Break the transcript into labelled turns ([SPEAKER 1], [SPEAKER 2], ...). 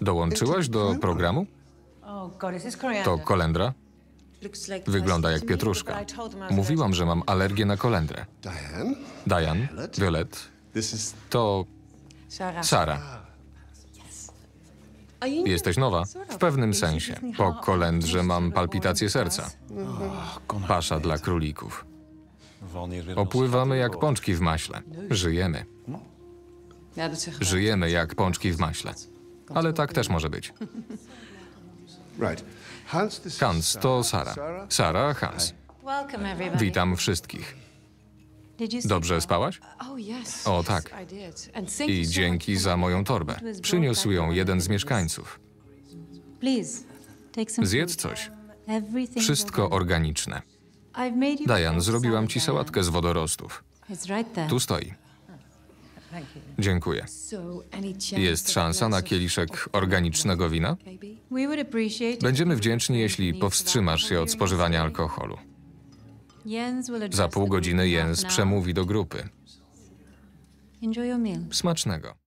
[SPEAKER 1] Dołączyłaś do programu?
[SPEAKER 2] Oh?
[SPEAKER 1] To kolendra? Wygląda jak pietruszka. Mówiłam, że mam alergię na kolendrę.
[SPEAKER 3] Diane,
[SPEAKER 1] Violet, to
[SPEAKER 2] Sarah.
[SPEAKER 1] Sara. Jesteś nowa? W pewnym sensie. Po kolendrze mam palpitację serca. Pasza dla królików. Opływamy jak pączki w maśle. Żyjemy.
[SPEAKER 2] Zeg
[SPEAKER 1] Żyjemy jak pączki w maśle. Ale tak też może być.
[SPEAKER 3] right. Hans,
[SPEAKER 1] to Sara. Sara, Hans. Witam wszystkich. Dobrze spałaś?
[SPEAKER 2] Oh.
[SPEAKER 1] O, tak.
[SPEAKER 2] I
[SPEAKER 1] dzięki za moją torbę. Przyniósł ją jeden z mieszkańców. Zjedz coś. Wszystko
[SPEAKER 4] organic.
[SPEAKER 1] organiczne.
[SPEAKER 4] Fruit
[SPEAKER 1] zrobiłam ci sałatkę z wodorostów. Tu stoi. Dziękuję. Jest szansa na kieliszek organicznego wina? Będziemy wdzięczni, jeśli powstrzymasz się od spożywania alkoholu. Za pół godziny Jens przemówi do grupy. Smacznego.